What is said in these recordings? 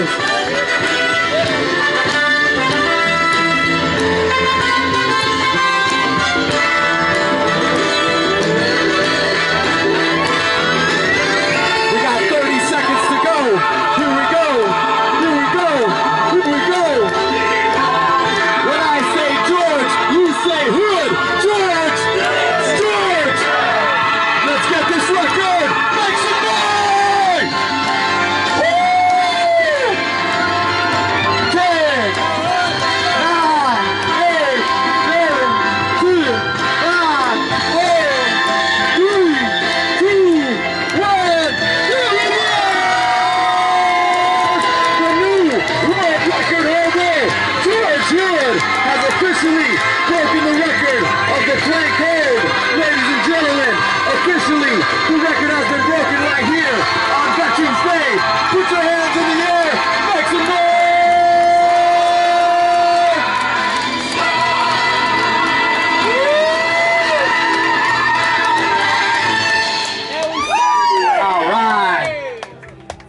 Deus. officially breaking the record of the great Hold. Ladies and gentlemen, officially the record has been broken right here on Veterans Day. Put your hands in the air. Make some noise.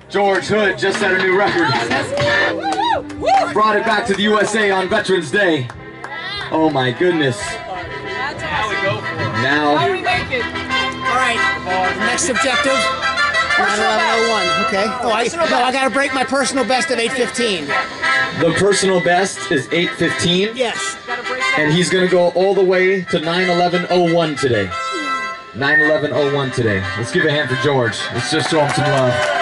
George Hood just set a new record. Brought it back to the USA on Veterans Day. Oh my goodness. Now we go for it. Now, we make it. All right, next objective. 91101, okay. Oh, oh I, no, I gotta break my personal best of 815. the personal best is 815, Yes. and he's gonna go all the way to 91101 today. 91101 today. Let's give a hand for George. Let's just show him some love.